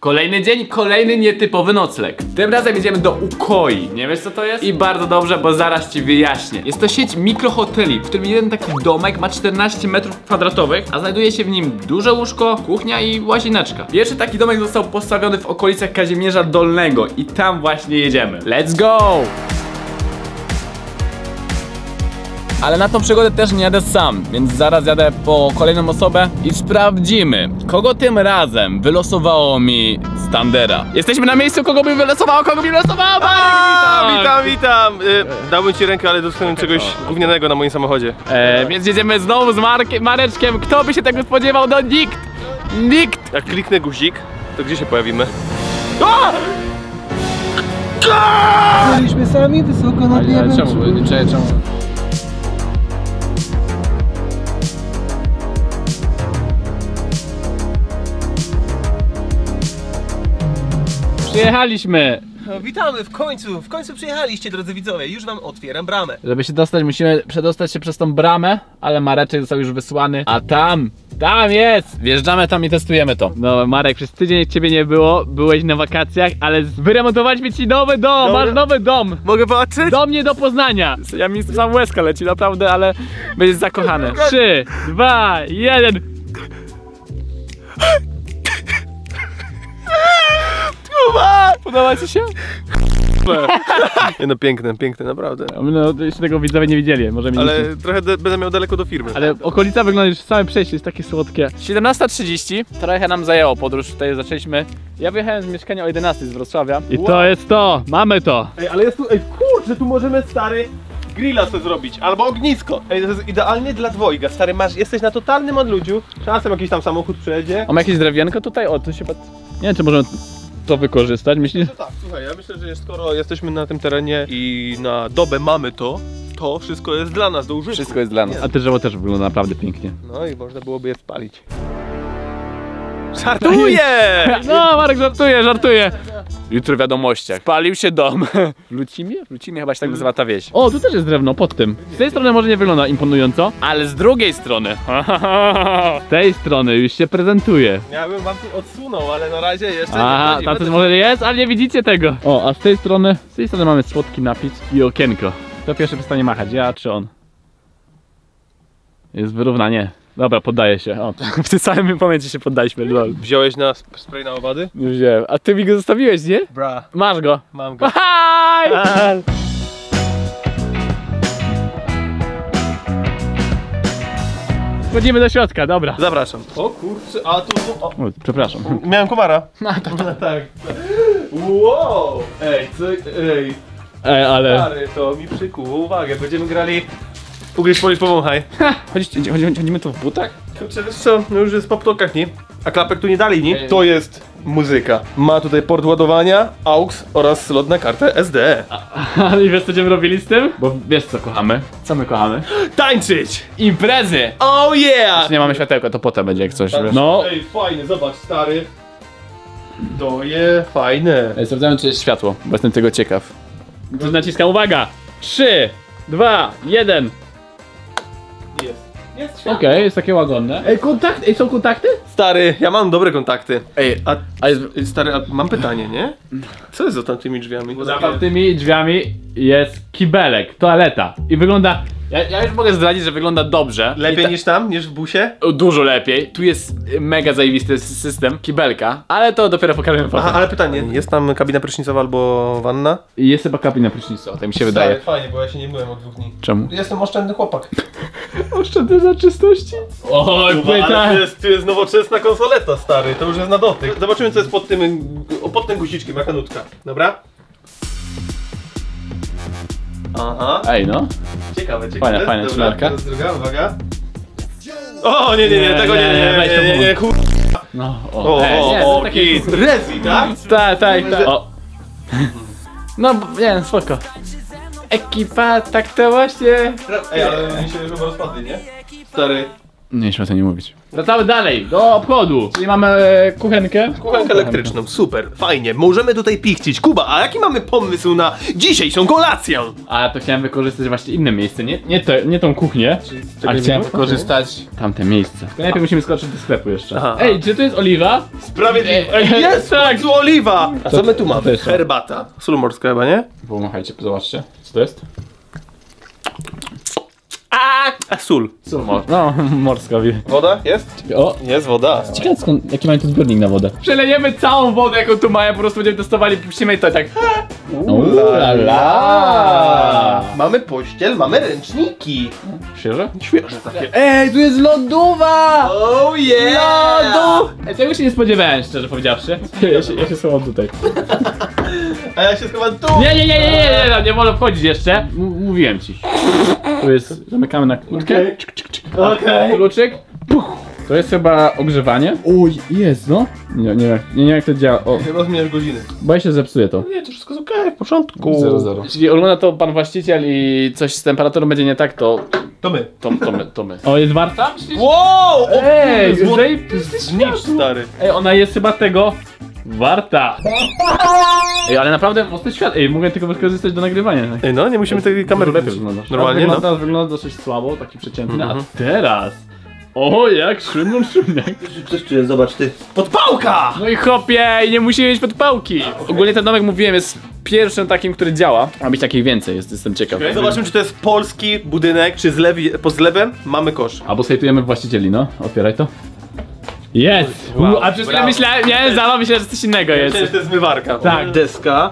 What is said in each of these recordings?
Kolejny dzień, kolejny nietypowy nocleg. Tym razem idziemy do Ukoi. Nie wiesz co to jest? I bardzo dobrze, bo zaraz ci wyjaśnię. Jest to sieć mikrohoteli, w którym jeden taki domek ma 14 metrów kwadratowych, a znajduje się w nim duże łóżko, kuchnia i łazieneczka. Pierwszy taki domek został postawiony w okolicach Kazimierza Dolnego i tam właśnie jedziemy. Let's go! Ale na tą przygodę też nie jadę sam, więc zaraz jadę po kolejną osobę i sprawdzimy, kogo tym razem wylosowało mi Standera. Jesteśmy na miejscu, kogo by wylosowało, kogo by wylosowało! A, Marek, witam, witam! Y, dałbym ci rękę, ale dotknąłem czegoś gównianego na moim samochodzie. E, więc jedziemy znowu z Mark Mareczkiem. Kto by się tego spodziewał? No nikt! Nikt! Jak kliknę guzik, to gdzie się pojawimy? Byliśmy sami wysoko nad niebem. Czemu? Czemu? Przyjechaliśmy! No, witamy w końcu, w końcu przyjechaliście drodzy widzowie, już wam otwieram bramę. Żeby się dostać, musimy przedostać się przez tą bramę, ale Mareczek został już wysłany. A tam, tam jest! Wjeżdżamy tam i testujemy to. No Marek, przez tydzień jak ciebie nie było, byłeś na wakacjach, ale wyremontowaliśmy ci nowy dom, Dobra. masz nowy dom! Mogę patrzeć? Do mnie do Poznania! Ja mi sam łezka leci naprawdę, ale będziesz zakochany. Trzy, dwa, jeden. Podoba ci się? Nie no, piękne, piękne, naprawdę. No, jeszcze tego widzowie nie widzieli, może mi Ale trochę będę miał daleko do firmy. Ale okolica wygląda już same przejście jest takie słodkie. 17.30, trochę nam zajęło podróż, tutaj zaczęliśmy. Ja wyjechałem z mieszkania o 11 z Wrocławia. I to jest to, mamy to. Ej, ale jest tu, ej, kurczę, tu możemy, stary, grilla sobie zrobić, albo ognisko. Ej, to jest idealnie dla dwojga, stary, masz, jesteś na totalnym odludziu, czasem jakiś tam samochód przejedzie. Mam jakieś drewienko tutaj? O, tu się pat... Nie wiem, czy możemy to wykorzystać, myślisz? No tak, słuchaj, ja myślę, że skoro jesteśmy na tym terenie i na dobę mamy to, to wszystko jest dla nas do użytku. Wszystko jest dla nas. A te drzewo też wygląda naprawdę pięknie. No i można byłoby je spalić. Żartuję! No, Marek żartuje, żartuje. Jutro w wiadomościach. Palił się dom. W Lucimie? W Lucimie chyba się tak nazywa ta wieś. O, tu też jest drewno, pod tym. Z tej strony może nie wygląda imponująco, ale z drugiej strony. Z tej strony już się prezentuje. Ja bym wam tu odsunął, ale na razie jeszcze Aha, nie coś do- może jest, ale nie widzicie tego. O, a z tej strony, z tej strony mamy słodki napis i okienko. Kto pierwszy przestanie machać, ja czy on? Jest wyrównanie. Dobra, poddaję się. O, w tym samym momencie się poddaliśmy, lol. Wziąłeś na sp- spray na owady? Nie wziąłem. A ty mi go zostawiłeś, nie? Bra, Masz go. mam go. Hi! Wchodzimy do środka, dobra. Zapraszam. O kurczę, a tu... O, O, przepraszam. miałem komara. No, to, tak. Wow! Ej, co... Ej, Ej, ale... stary, to mi przykuło uwagę. Będziemy grali... Ugryź, powiedz, powąchaj. Chodzimy, chodzimy, chodzimy tu w butach? Kurczę, wiesz co, no już jest po ptokach, nie? A klapek tu nie dali, nie? To jest muzyka. Ma tutaj port ładowania, AUX oraz slot na kartę SD. Ale i wiesz co będziemy robili z tym? Bo wiesz co kochamy? Co my kochamy? Tańczyć! Imprezy! Oh yeah! Nie mamy światełka, to potem będzie jak coś. No. Ej, fajny, zobacz, stary. To je fajne. Ej, Sprawdzamy czy jest światło, bo jestem tego ciekaw. Tu naciskam, uwaga! 3, 2, 1. Jest. Jest Okej, jest takie łagodne. Ej, kontakty, ej, są kontakty? Stary, ja mam dobre kontakty. Ej, A, a jest... stary, a mam pytanie, nie? Co jest za tamtymi drzwiami? Za tymi drzwiami jest kibelek, toaleta. I wygląda... Ja, ja już mogę zdradzić, że wygląda dobrze. Lepiej ta- niż tam, niż w busie? Dużo lepiej. Tu jest mega zajebisty system kibelka, ale to dopiero pokażemy potem. Aha, ale pytanie, jest tam kabina prysznicowa albo wanna? Jest chyba kabina prysznicu, tak mi się wydaje. Stary, fajnie, bo ja się nie myłem od dwóch dni. Czemu? Jestem oszczędny chłopak. Oszczędny za czystości. Oj, pyta. tu jest, tu jest nowoczesna konsoleta, stary, to już jest na dotyk. Zobaczymy, co jest pod tym, pod tym guziczkiem, jaka nutka. Dobra? Aha, Ej no. ciekawe, ciekawe. Fajna, fajna Dobra, teraz druga, uwaga. O, nie, nie, nie, Nie, tego nie, nie, nie, weź nie, to nie, nie, nie, mów. kur... No, O, o, Ej, nie, o, o, git. Rezi, tak? Tak, tak, tak. O. No, b- nie, spoko. Ekipa, tak to właśnie. Ej, ale mi się już chyba rozpadli, nie? Stary, Nie, śmiał nie mówić. Wracamy dalej, do obchodu. Czyli mamy e, kuchenkę. Kuchenkę elektryczną, super, fajnie. Możemy tutaj pichcić. Kuba, a jaki mamy pomysł na dzisiejszą kolację? A to chciałem wykorzystać właśnie inne miejsce, nie, nie, to, nie tą kuchnię, a chciałem wykorzystać tamte miejsce. To najpierw musimy skoczyć do sklepu jeszcze. Aha. Ej, czy to jest oliwa? Sprawiedliwe. Ej, Jest tak. tu oliwa! A co my tu mamy? Herbata. Sól morska chyba, nie? Pomachajcie, zobaczcie. Co to jest? A sól. Sól mor No, morska wie. Woda? Jest? O, Jest woda. ciekawe skąd, jaki mają tu zbiornik na wodę. Przelejemy całą wodę, jaką tu mają, po prostu będziemy testowali, puścimy i to tak. La, la. Mamy pościel, mamy ręczniki. Świeże? Świeże takie. Ej, tu jest lodówa! Oh yeah! Lodu! Ej, tego się nie spodziewałem, szczerze powiedziawszy. Ja się, ja się schowam tutaj. A ja się schowam tu. Nie, nie, nie, nie, nie, nie, nie wolno wchodzić jeszcze. M mówiłem ci. Tu jest, zamykamy na kłódkę. Okej. Okej. Kluczyk. Puch. To jest chyba ogrzewanie. Oj, jest no. Nie, nie, nie, nie wiem jak to działa. O, Chyba zmieniasz godziny. bo ja się zepsuje to. Nie, to wszystko jest okej, w porządku. Jeśli ogląda to pan właściciel i coś z temperaturą będzie nie tak, to To my. to, to, my, to my. O, jest warta? Wow! O, Ej, kurde, złoty zajebisty znicz, stary. Ej, ona jest chyba tego warta. Ej, ale naprawdę mocny świat. Ej, mogę tylko wykorzystać do nagrywania. Ej, no, nie musimy tej kamery Lepiej wyglądasz. Normalnie, Teraz no. wygląda, wygląda dosyć słabo, taki przeciętny, Mhm. a teraz... O, jak Szymon Szymek. Coś czuję, zobacz ty. Podpałka! No i chopie, nie musimy mieć podpałki. Ogólnie ten domek, mówiłem, jest pierwszym takim, który działa. Ma być takich więcej, jest, jestem ciekaw. Zobaczmy, czy to jest polski budynek, czy zlewi, pod zlewem mamy kosz. Albo sejtujemy właścicieli, no. Otwieraj to. Jest! Wow, U, a przez chwilę brawo. myślałem, nie, myślałem, że coś innego jest. To jest zmywarka. Tak. Deska.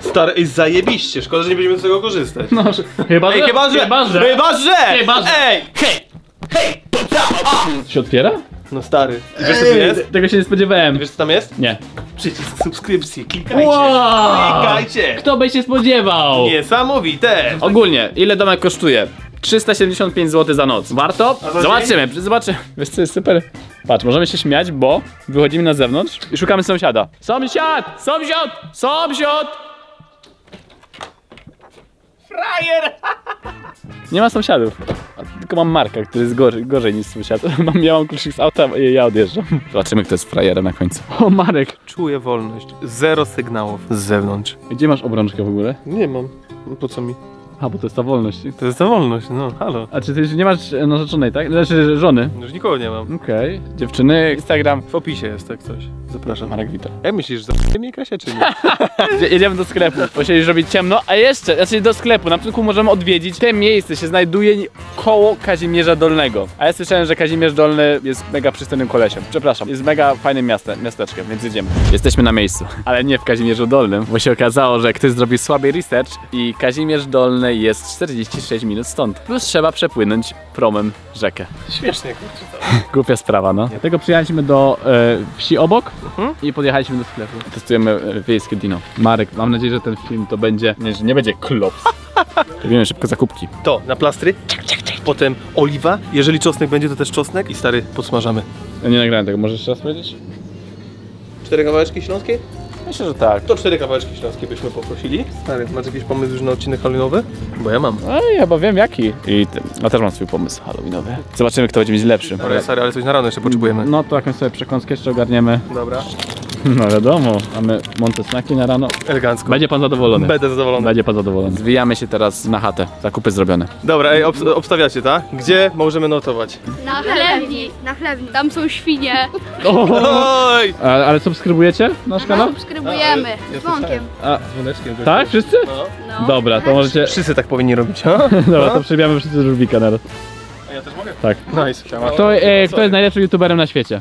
Stary, ej, zajebiście, szkoda, że nie będziemy z tego korzystać. No, że- chyba, Ej, że, chyba, że, chyba, że. chyba, że, Chyba, że. ej, hej, hej, się otwiera? No stary, I wiesz co tu jest? Tego się nie spodziewałem. Wiesz co tam jest? Nie. Przycisk subskrypcji, klikajcie. Wow! Klikajcie. Kto by się spodziewał? Niesamowite. Ogólnie, ile domek kosztuje? 375 zł za noc. Warto? Zobaczymy, zobaczymy. Wiesz co jest super? Patrz, możemy się śmiać, bo wychodzimy na zewnątrz i szukamy sąsiada. Sąsiad! Sąsiad! Sąsiad! Frajer. Nie ma sąsiadów. Tylko mam Marka, który jest gorzej, gorzej niż sąsiad. Mam, ja mam kluczyk z auta i ja odjeżdżam. Zobaczymy, kto jest frajerem na końcu. O, Marek! Czuję wolność. Zero sygnałów z zewnątrz. Gdzie masz obrączkę w ogóle? Nie mam. No Po co mi? A, bo to jest ta wolność. To jest za wolność, no, halo. A czy ty już nie masz narzeczonej, tak? Znaczy żony? Już nikogo nie mam. Okej. Dziewczyny, Instagram. W opisie jest tak coś. Zapraszam. Marek Wita. Jak myślisz, że mi Kasia czy nie? Jedzie- Jedziemy do sklepu, bo się już robi ciemno, a jeszcze, znaczy do sklepu, na początku możemy odwiedzić. To miejsce się znajduje koło Kazimierza Dolnego. A ja słyszałem, że Kazimierz Dolny jest mega przystojnym kolesiem. Przepraszam, jest mega fajnym miastem, miasteczkiem, więc jedziemy. Jesteśmy na miejscu, ale nie w Kazimierzu Dolnym, bo się okazało, że ktoś zrobił słaby research i Kazimierz Dolny jest 46 minut stąd. Plus trzeba przepłynąć promem rzekę. Śmiesznie, kurczę. Głupia sprawa, no. Dlatego przyjechaliśmy do e, wsi obok i podjechaliśmy do sklepu. Testujemy e, wiejskie dino. Marek, mam nadzieję, że ten film to będzie, nie, że nie będzie klops. Robimy szybko zakupki. To, na plastry. Potem oliwa. Jeżeli czosnek będzie, to też czosnek. I stary, podsmażamy. Ja nie nagrałem tego, możesz jeszcze raz powiedzieć? Cztery kawałeczki śląskie? Myślę, że tak. To cztery kawałeczki śląskie byśmy poprosili. Stary, masz jakiś pomysł już na odcinek halloweenowy? Bo ja mam. No ja chyba wiem jaki. I ty, ja też mam swój pomysł halloweenowy. Zobaczymy, kto będzie mieć lepszy. Ale stary, ale coś na rano jeszcze potrzebujemy. No to jakąś sobie przekąskę jeszcze ogarniemy. Dobra. No wiadomo, mamy montesnaki na rano. Elegancko. Będzie pan zadowolony. Będę zadowolony. Będzie pan zadowolony. Zwijamy się teraz na chatę. Zakupy zrobione. Dobra, ej, obs- obstawiacie, tak? Gdzie możemy notować? Na chlewni, na chlewni. Tam są świnie. Oj! A, ale subskrybujecie nasz kanał? Subskrybujemy. Ja Z dzwonkiem. A, Dzwoneczkiem. tak? Wszyscy? No. Dobra, to możecie... Wszyscy tak powinni robić, ha? Dobra, to przybijamy wszyscy do Rubika naraz. A ja też mogę? Tak. Nice. Kto, e, kto jest najlepszym youtuberem na świecie?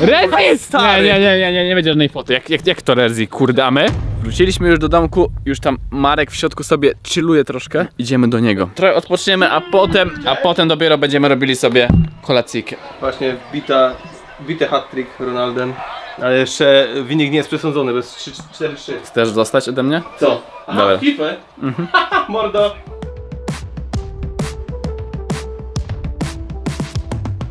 Rezi! Nie, nie, nie, nie, nie, nie będzie żadnej foty. Jak, jak, jak to Rezi, kurde, a my? Wróciliśmy już do domku, już tam Marek w środku sobie chilluje troszkę. Idziemy do niego. Trochę odpoczniemy, a potem, a potem dopiero będziemy robili sobie kolacyjkę. Właśnie wbita, wbity hat-trick Ronaldem. Ale jeszcze wynik nie jest przesądzony, bo jest 3-4-3. Chcesz dostać ode mnie? Co? Aha, Dobra. FIFA? Mordo.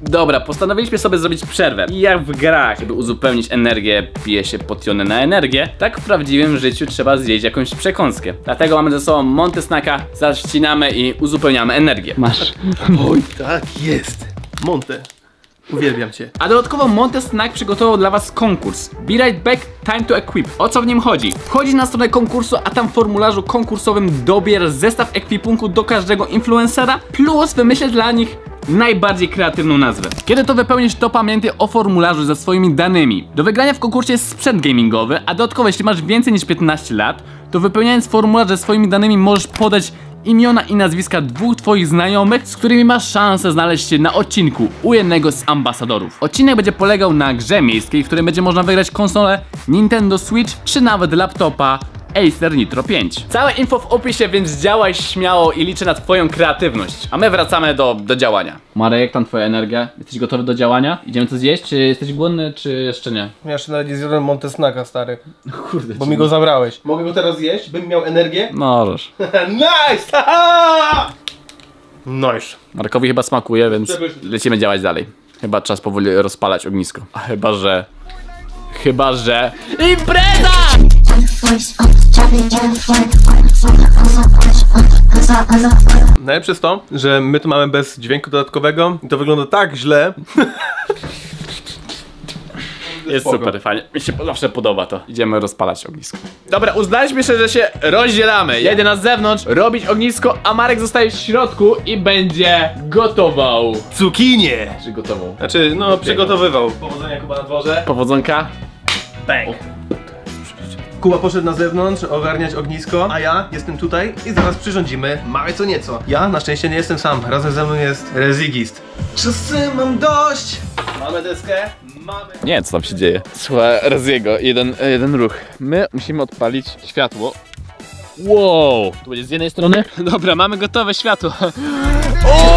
Dobra, postanowiliśmy sobie zrobić przerwę. I jak w grach, żeby uzupełnić energię, pije się potiony na energię, tak w prawdziwym życiu trzeba zjeść jakąś przekąskę. Dlatego mamy ze sobą Montesnaka, zaścinamy i uzupełniamy energię. Masz. Oj, tak jest. Monte. Uwielbiam cię. A dodatkowo Monte Snack przygotował dla was konkurs Be Right Back Time to Equip. O co w nim chodzi? Wchodzisz na stronę konkursu, a tam w formularzu konkursowym dobierasz zestaw ekwipunku do każdego influencera plus wymyślisz dla nich najbardziej kreatywną nazwę. Kiedy to wypełnisz, to pamiętaj o formularzu ze swoimi danymi. Do wygrania w konkursie jest sprzęt gamingowy, a dodatkowo jeśli masz więcej niż 15 lat, to wypełniając formularz ze swoimi danymi możesz podać imiona i nazwiska dwóch twoich znajomych, z którymi masz szansę znaleźć się na odcinku u jednego z ambasadorów. Odcinek będzie polegał na grze miejskiej, w której będzie można wygrać konsolę Nintendo Switch czy nawet laptopa Acer Nitro 5. Całe info w opisie, więc działaj śmiało i liczę na twoją kreatywność. A my wracamy do, do działania. Marek, jak tam twoja energia? Jesteś gotowy do działania? Idziemy coś zjeść? Czy jesteś głodny, czy jeszcze nie? Ja jeszcze nawet nie zjadłem Montesnaka, stary, Kurde, bo mi go zabrałeś. Mogę go teraz zjeść, bym miał energię? Możesz. nice! Nice. Markowi chyba smakuje, więc lecimy działać dalej. Chyba czas powoli rozpalać ognisko. A chyba, że... Chyba, że... IMPREZA! Najlepsze jest to, że my to mamy bez dźwięku dodatkowego i to wygląda tak źle. Jest Spoko. super, fajnie. Mi się zawsze podoba to. Idziemy rozpalać ognisko. Dobra, uznaliśmy się, że się rozdzielamy. Ja idę na zewnątrz robić ognisko, a Marek zostaje w środku i będzie gotował. Cukinie! Czy gotował? Znaczy, no, przygotowywał. Powodzenia Kuba na dworze. Powodzonka? Bang! Kuba poszedł na zewnątrz ogarniać ognisko, a ja jestem tutaj i zaraz przyrządzimy małe co nieco. Ja na szczęście nie jestem sam, razem ze mną jest Rezigist. Czasy mam dość! Mamy deskę, mamy... Nie co tam się dzieje. Słuchaj, Reziego, jeden, jeden ruch. My musimy odpalić światło. Wow! Tu będzie z jednej strony. Dobra, mamy gotowe światło. O!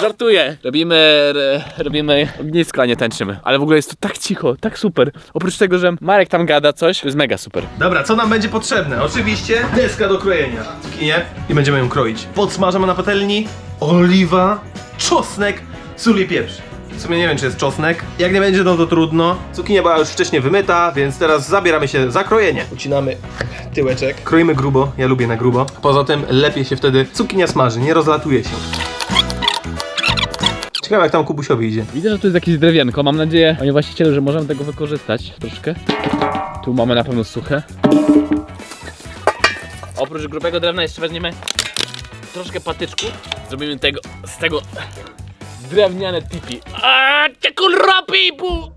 Żartuję. Robimy, robimy ognisko, a nie tańczymy. Ale w ogóle jest to tak cicho, tak super. Oprócz tego, że Marek tam gada coś, to jest mega super. Dobra, co nam będzie potrzebne? Oczywiście deska do krojenia. Cukinie i będziemy ją kroić. Podsmażamy na patelni, oliwa, czosnek, sól i pieprz. W sumie nie wiem, czy jest czosnek. Jak nie będzie, no to trudno. Cukinia była już wcześniej wymyta, więc teraz zabieramy się za krojenie. Ucinamy tyłeczek. Kroimy grubo, ja lubię na grubo. Poza tym lepiej się wtedy cukinia smaży, nie rozlatuje się. Ciekawe jak tam Kubusiowi idzie. Widzę, że tu jest jakieś drewienko. Mam nadzieję, panie właścicielu, że możemy tego wykorzystać troszkę. Tu mamy na pewno suche. Oprócz grubego drewna jeszcze weźmiemy troszkę patyczku. Zrobimy tego, z tego drewniane tipi. A, cię kurwa pipu!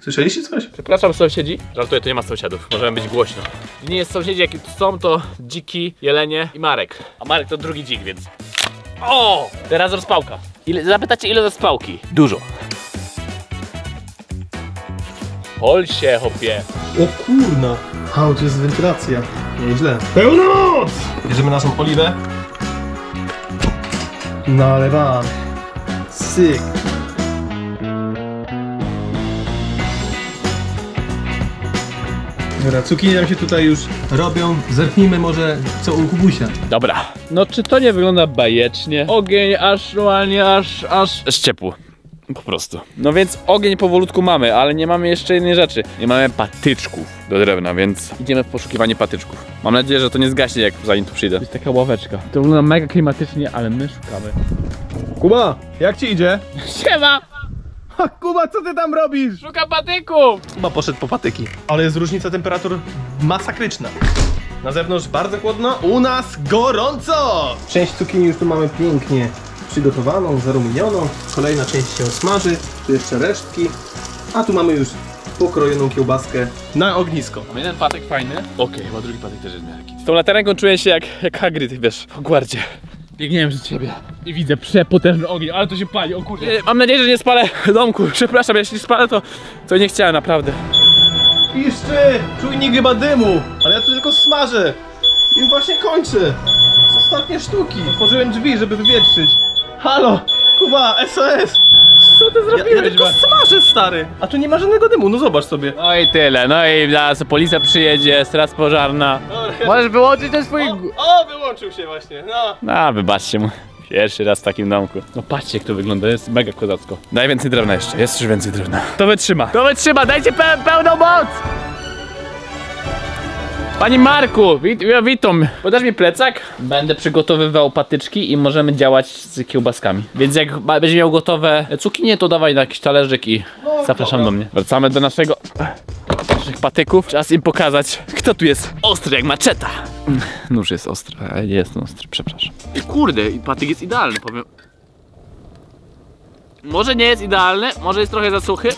Słyszeliście coś? Przepraszam sąsiedzi. Żartuję, tu nie ma sąsiadów. Możemy być głośno. Nie jest sąsiedzi, jakie tu są, to dziki, jelenie i Marek. A Marek to drugi dzik, więc... O! Teraz rozpałka. Ile, zapytacie, ile rozpałki? Dużo. Pol się, hopie. O kurna! A, to jest wentylacja. Nieźle. Pełnoc! Bierzemy naszą oliwę. Nalewamy. Syk. Dobra, cukinie nam się tutaj już robią. Zerknijmy może co u Kubusia. Dobra. No czy to nie wygląda bajecznie? Ogień aż normalnie, aż, aż... Aż ciepło. Po prostu. No więc ogień powolutku mamy, ale nie mamy jeszcze jednej rzeczy. Nie mamy patyczków do drewna, więc idziemy w poszukiwanie patyczków. Mam nadzieję, że to nie zgaśnie, jak zanim tu przyjdę. To jest taka ławeczka. To wygląda mega klimatycznie, ale my szukamy. Kuba, jak ci idzie? Siema! Ha, Kuba, co ty tam robisz? Szukam patyków! Kuba poszedł po patyki. Ale jest różnica temperatur masakryczna. Na zewnątrz bardzo chłodno, u nas gorąco! Część cukinii już tu mamy pięknie przygotowaną, zarumienioną. Kolejna część się smaży, tu jeszcze resztki. A tu mamy już pokrojoną kiełbaskę na ognisko. Mam jeden patyk fajny. Okej, chyba drugi patyk też jest miarki. Z tą latarenką czuję się jak, jak Hagrid, wiesz, w Hogwarcie. Biegniemy przed ciebie i widzę przepotężny ogień, ale to się pali, o kurde. Mam nadzieję, że nie spalę domku. Przepraszam, jeśli spalę, to, to nie chciałem, naprawdę. Piszczy! Czujnik chyba dymu! Ale ja tu tylko smażę! I właśnie kończę! Ostatnie sztuki! Otworzyłem drzwi, żeby wywietrzyć. Halo! Kuba, SOS! Co ty Ja, ja zrobiłeś, tylko smażę, stary! A tu nie ma żadnego dymu, no zobacz sobie. No i tyle, no i zaraz policja przyjedzie, straż pożarna. Możesz wyłączyć ten swój... O, o, wyłączył się właśnie, no. No, wybaczcie mu. Pierwszy raz w takim domku. No patrzcie jak to wygląda, jest mega kozacko. Daj więcej drewna jeszcze, jest już więcej drewna. To wytrzyma. To wytrzyma, dajcie pe pełną moc! Panie Marku, wit ja witam. Podasz mi plecak? Będę przygotowywał patyczki i możemy działać z kiełbaskami. Więc jak będziesz miał gotowe cukinie, to dawaj na jakiś talerzyk i zapraszam do mnie. Wracamy do naszego naszych patyków. Czas im pokazać, kto tu jest ostry jak maczeta. Mm, Nóż jest ostry, ale nie jest ostry, przepraszam. Kurde, i patyk jest idealny, powiem. Może nie jest idealny, może jest trochę za suchy.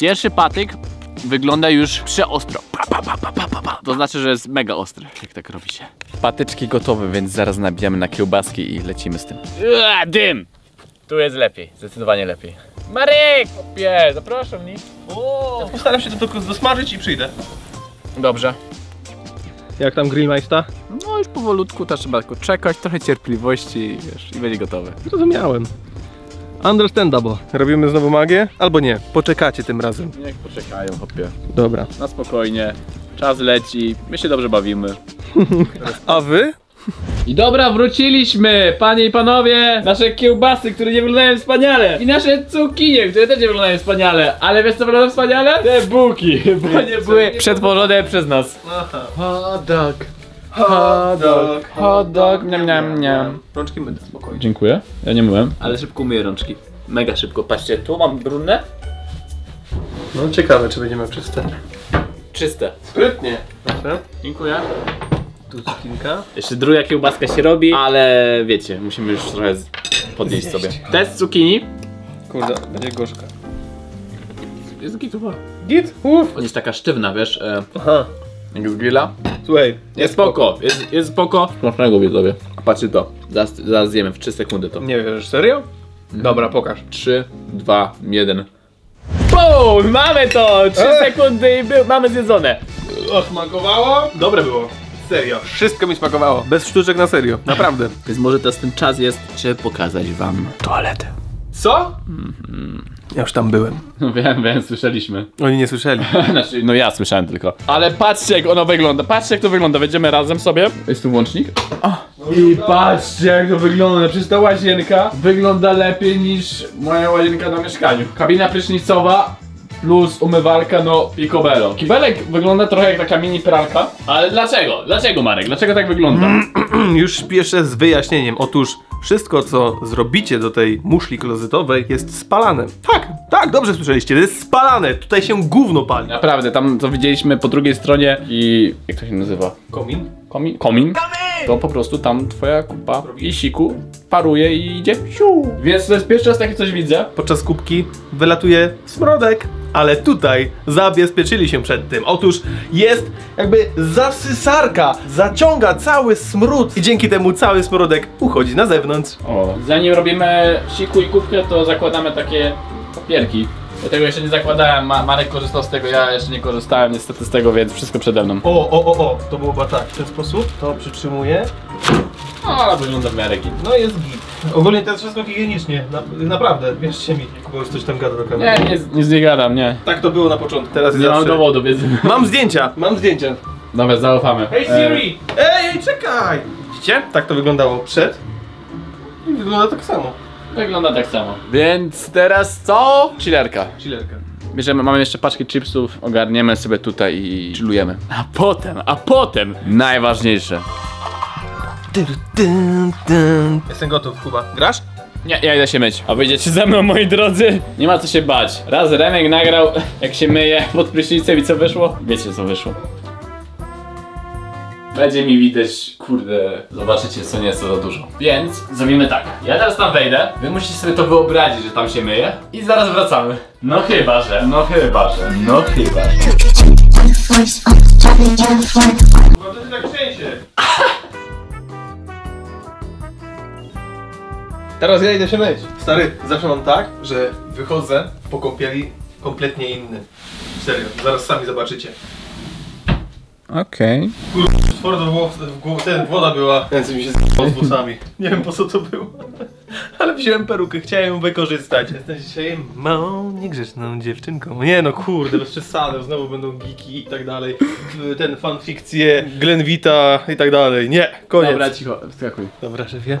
Pierwszy patyk wygląda już przeostro. Pa, pa, pa, pa, pa, pa, pa. To znaczy, że jest mega ostry, jak tak robi się. Patyczki gotowe, więc zaraz nabijamy na kiełbaski i lecimy z tym. Dym! Tu jest lepiej, zdecydowanie lepiej. Marek! Opie, zapraszam mnie. O, postaram się to tylko dosmażyć i przyjdę. Dobrze. Jak tam grillmeister? No już powolutku, też trzeba tylko czekać, trochę cierpliwości i wiesz, i będzie gotowe. Zrozumiałem. Understandable. Robimy znowu magię? Albo nie, poczekacie tym razem. Niech poczekają, hopie. Dobra. Na spokojnie. Czas leci, my się dobrze bawimy. A wy? I dobra, wróciliśmy, panie i panowie, nasze kiełbasy, które nie wyglądają wspaniale i nasze cukinie, które też nie wyglądają wspaniale, ale wiesz co wygląda wspaniale? Te bułki, bo nie były przetworzone przez nas. Hot dog, hot dog, hot dog, miam, miam, miam. Rączki mydę, spokojnie. Dziękuję, ja nie myłem. Ale szybko myję rączki, mega szybko, patrzcie, tu mam brudne, No ciekawe, czy będziemy czyste. czyste. Sprytnie. Proszę. Dziękuję. Tu cukinka. Jeszcze druga kiełbaska się robi, ale wiecie, musimy już trochę podnieść sobie. Test cukinii. Kurde, będzie gorzka. Jest gituwa. Git? Uff. On jest taka sztywna, wiesz, e, Aha. Z grilla. Słuchaj, Jest spoko, jest, jest spoko. Smacznego widzowie. Patrzcie to, zaraz, zaraz zjemy w 3 sekundy to. Nie wiesz, serio? Dobra, pokaż. 3, 2, 1. Boom! Mamy to! 3 Ech. sekundy i był, mamy zjedzone. O, smakowało? Dobre było. Serio. Wszystko mi smakowało. Bez sztuczek na serio. Naprawdę. Więc może teraz ten czas jest, żeby pokazać wam toaletę. Co? Ja już tam byłem. No wiem, wiem, słyszeliśmy. Oni nie słyszeli. Znaczy, no ja słyszałem tylko. Ale patrzcie jak ono wygląda, patrzcie jak to wygląda, wejdziemy razem sobie. Jest tu włącznik. I patrzcie jak to wygląda, przecież ta łazienka wygląda lepiej niż moja łazienka na mieszkaniu. Kabina prysznicowa plus umywalka, no picobello. Kibelek wygląda trochę jak taka mini pralka, ale dlaczego? Dlaczego Marek? Dlaczego tak wygląda? Już spieszę z wyjaśnieniem. Otóż wszystko, co zrobicie do tej muszli klozetowej jest spalane. Tak, tak, dobrze słyszeliście. To jest spalane. Tutaj się gówno pali. Naprawdę, tam co widzieliśmy po drugiej stronie i... jak to się nazywa? Komin? Komin? Komin? To po prostu tam twoja kupa i siku paruje i idzie siu. Więc to jest pierwszy raz takie coś widzę. Podczas kubki wylatuje smrodek. Ale tutaj zabezpieczyli się przed tym. Otóż jest jakby zasysarka, zaciąga cały smród i dzięki temu cały smrodek uchodzi na zewnątrz. O. Zanim robimy siku i kubkę, to zakładamy takie papierki. Ja tego jeszcze nie zakładałem, Ma Marek korzystał z tego, ja jeszcze nie korzystałem niestety z tego, więc wszystko przede mną. O, o, o, o, to było chyba tak, w ten sposób. To przytrzymuję. No, ale wygląda w miarę git. No jest git. Ogólnie to jest wszystko higienicznie, na, naprawdę, wierzcie mi. Już coś tam gada do kamery. Nie, nie, nic nie gadam, nie. Tak to było na początku, teraz jest Nie mam zawsze. dowodu, więc... Mam zdjęcia, mam zdjęcia. Dobra, zaufamy. Hej Siri! Ej, ej, czekaj! Widzicie? Tak to wyglądało przed. I wygląda tak samo. E, wygląda tak samo. Więc teraz co? Chillerka. Chillerka. Bierzemy, mamy jeszcze paczki chipsów, ogarniemy sobie tutaj i chillujemy. A potem, a potem najważniejsze. Jestem gotów, Kuba. Grasz? Nie, ja idę się myć. A wyjdziecie ze mną, moi drodzy? Nie ma co się bać. Raz Remek nagrał, jak się myje pod prysznicem i co wyszło? Wiecie co wyszło. Będzie mi widać, kurde, zobaczycie co nieco za dużo. Więc zrobimy tak. Ja teraz tam wejdę, wy musicie sobie to wyobrazić, że tam się myje i zaraz wracamy. No chyba, że, no chyba, że, no chyba, że. Bo to się Teraz ja idę się myć. Stary, zawsze mam tak, że wychodzę po kąpieli kompletnie inny. Serio, zaraz sami zobaczycie. Okej. Twardo w głow, w ten woda była. Ręce mi się z włosami. Nie wiem po co to było. Ale wziąłem perukę, chciałem ją wykorzystać. Jestem dzisiaj małą, niegrzeczną dziewczynką. Nie no kurde, bez przesady, znowu będą geeki i tak dalej. Ten fanfikcje, Glenvita i tak dalej. Nie, koniec. Dobra, cicho, wskakuj. Dobra szefie.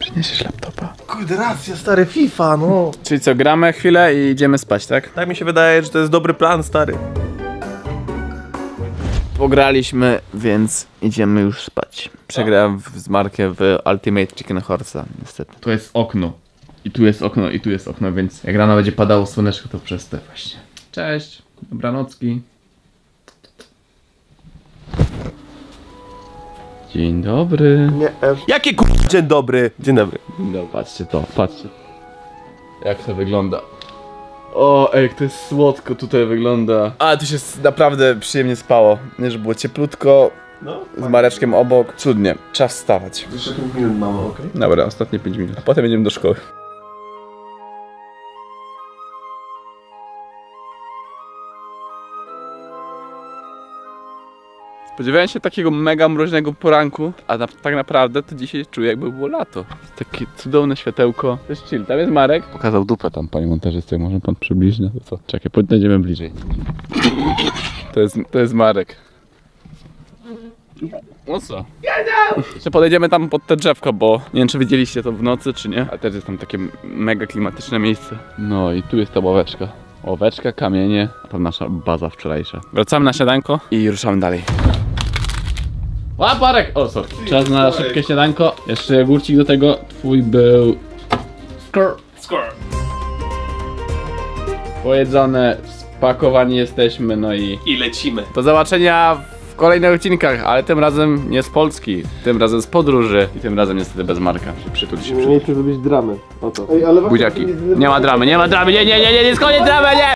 Przyniesiesz laptopa. Kurde, racja, stary FIFA, no. Czyli co, gramy chwilę i idziemy spać, tak? Tak mi się wydaje, że to jest dobry plan, stary. Pograliśmy, więc idziemy już spać. Przegrałem w- z Markiem w Ultimate Chicken Horse'a, niestety. Tu jest okno. I tu jest okno, i tu jest okno, więc jak rano będzie padało słoneczko, to przez te właśnie. Cześć, dobranocki. Dzień dobry. Nie, e... Jakie k... Dzień dobry. Dzień dobry. No, patrzcie to, patrzcie. Jak to wygląda. O, ej, jak to jest słodko tutaj wygląda. A, tu się naprawdę przyjemnie spało. Nie, że było cieplutko, No. z Mareczkiem obok. Cudnie. Czas wstawać. Jeszcze 5 minut mamy, okej? Dobra, ostatnie 5 minut. A potem jedziemy do szkoły. Spodziewałem się takiego mega mroźnego poranku, a na, tak naprawdę to dzisiaj czuję jakby było lato. Takie cudowne światełko. To jest chill. Tam jest Marek. Pokazał dupę tam panie montażysty, może pan przybliżyć na to co? Czekaj, podejdziemy bliżej. To jest, to jest Marek. No co? Jeszcze podejdziemy tam pod te drzewko, bo nie wiem czy widzieliście to w nocy czy nie, ale też jest tam takie mega klimatyczne miejsce. No i tu jest ta ławeczka. Ławeczka, kamienie, a tam nasza baza wczorajsza. Wracamy na śniadanko i ruszamy dalej. Łaparek! O, sorry. Czas na szybkie śniadanko. Jeszcze jogurcik do tego. Twój był... Skr. Skoro. Pojedzone, spakowani jesteśmy, no i... I lecimy. Do zobaczenia w kolejnych odcinkach, ale tym razem nie z Polski, tym razem z podróży i tym razem niestety bez Marka. Przytul się, przytul. chcę zrobić dramy. O to. Ej, ale Buziaki. Nie ma dramy, nie ma dramy, nie, nie, nie, nie, nie, jest koniec dramy, nie!